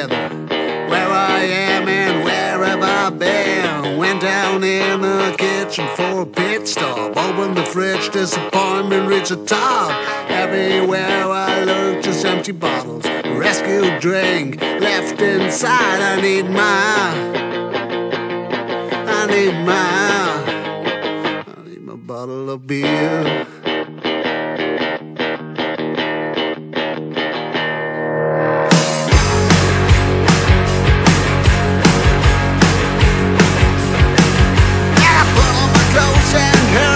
together. Where I am and where have I been? Went down in the kitchen for a pit stop. Opened the fridge, disappointment reached the top. Everywhere I look, just empty bottles. Rescue drink left inside. I need my. I need my. I need my bottle of beer. close and hurt.